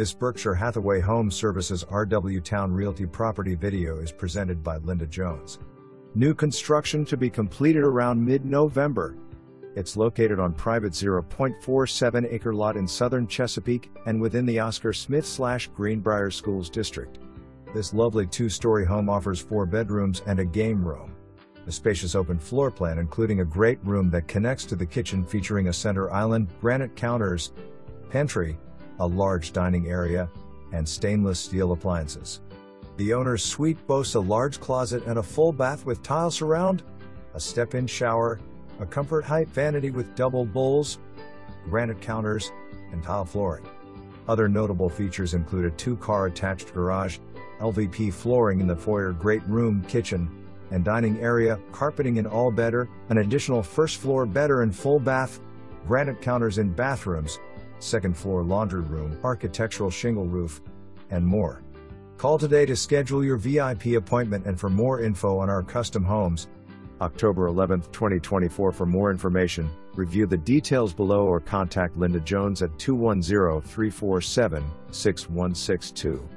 This Berkshire Hathaway Home Services RW Towne Realty property video is presented by Linda Jones. New construction to be completed around mid-November. It's located on private 0.47 acre lot in southern Chesapeake and within the Oscar Smith slash Greenbrier Schools district. This lovely two-story home offers four bedrooms and a game room. A spacious open floor plan including a great room that connects to the kitchen featuring a center island, granite counters, pantry, a large dining area, and stainless steel appliances. The owner's suite boasts a large closet and a full bath with tile surround, a step-in shower, a comfort height vanity with double bowls, granite counters, and tile flooring. Other notable features include a two-car attached garage, LVP flooring in the foyer great room, kitchen, and dining area, carpeting in all bedder, an additional first floor bedder and full bath, granite counters in bathrooms, second floor laundry room, architectural shingle roof, and more. Call today to schedule your VIP appointment and for more info on our custom homes. October 11, 2024 For more information, review the details below or contact Linda Jones at 210 347 6162.